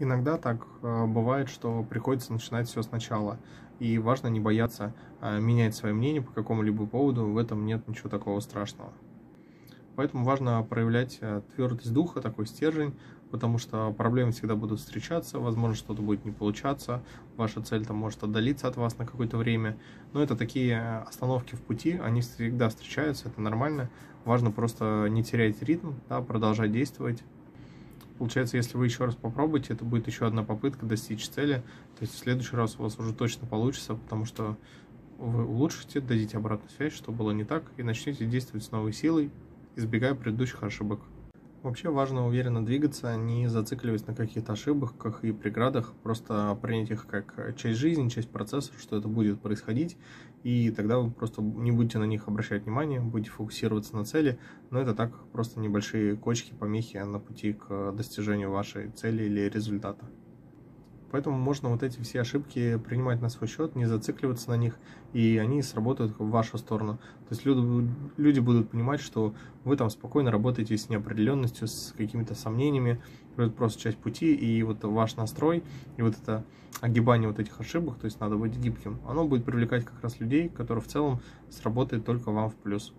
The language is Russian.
Иногда так э, бывает, что приходится начинать все сначала. И важно не бояться э, менять свое мнение по какому-либо поводу, в этом нет ничего такого страшного. Поэтому важно проявлять э, твердость духа, такой стержень, потому что проблемы всегда будут встречаться, возможно, что-то будет не получаться, ваша цель там может отдалиться от вас на какое-то время, но это такие остановки в пути, они всегда встречаются, это нормально, важно просто не терять ритм, да, продолжать действовать, Получается, если вы еще раз попробуете, это будет еще одна попытка достичь цели. То есть в следующий раз у вас уже точно получится, потому что вы улучшите, дадите обратную связь, что было не так, и начнете действовать с новой силой, избегая предыдущих ошибок. Вообще важно уверенно двигаться, не зацикливаясь на каких-то ошибках и преградах, просто принять их как часть жизни, часть процесса, что это будет происходить, и тогда вы просто не будете на них обращать внимание, будете фокусироваться на цели, но это так просто небольшие кочки, помехи на пути к достижению вашей цели или результата. Поэтому можно вот эти все ошибки принимать на свой счет, не зацикливаться на них, и они сработают в вашу сторону. То есть люди, люди будут понимать, что вы там спокойно работаете с неопределенностью, с какими-то сомнениями, это просто часть пути, и вот ваш настрой, и вот это огибание вот этих ошибок, то есть надо быть гибким, оно будет привлекать как раз людей, которые в целом сработает только вам в плюс.